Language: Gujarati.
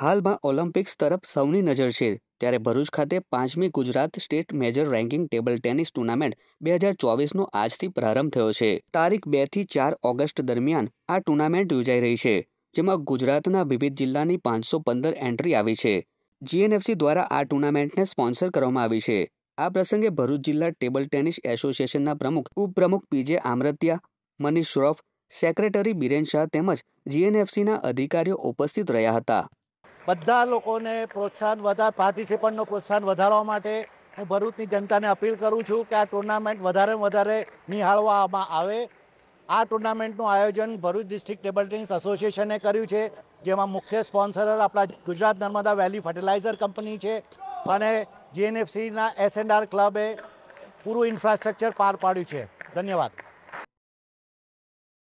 હાલમાં ઓલિમ્પિક્સ તરફ સૌની નજર છે. ત્યારે ભરૂચ ખાતે પાંચમી Gujarat state major ranking table tennis tournament બે હજાર ચોવીસનો આજથી પ્રારંભ થયો છે. તારીખ બેથી ચાર ઓગસ્ટ દરમિયાન આ ટુર્નામેન્ટ યોજાઈ રહી છે, જેમાં ગુજરાતના વિવિધ જિલ્લાની પાંચસો પંદર એન્ટ્રી આવી છે. જીએનએફસી દ્વારા આ ટુર્નામેન્ટને સ્પોન્સર કરવામાં આવી છે. આ પ્રસંગે ભરૂચ જિલ્લા ટેબલ ટેનિસ એસોસિએશનના પ્રમુખ, ઉપપ્રમુખ પીજે આમરતિયા, મનીષ શ્રોફ, સેક્રેટરી બિરેન શાહ તેમજ જીએનએફસીના અધિકારીઓ ઉપસ્થિત રહ્યા હતા. બધા લોકોને પ્રોત્સાહન વધાર પાર્ટિસિપન્ટનો પ્રોત્સાહન વધારવા માટે હું ભરૂચની જનતાને અપીલ કરું છું કે આ ટુર્નામેન્ટ વધારે વધારે નિહાળવામાં આવે. આ ટુર્નામેન્ટનું આયોજન ભરૂચ ડિસ્ટ્રિક્ટ ટેબલ ટેનિસ એસોસિએશને કર્યું છે, જેમાં મુખ્ય સ્પોન્સર આપણા Gujarat Narmada valley fertiliser company છે અને જીએનએફસીના એસ એન્ડ આર ક્લબે પૂરું ઇન્ફ્રાસ્ટ્રક્ચર પાર પાડ્યું છે. ધન્યવાદ.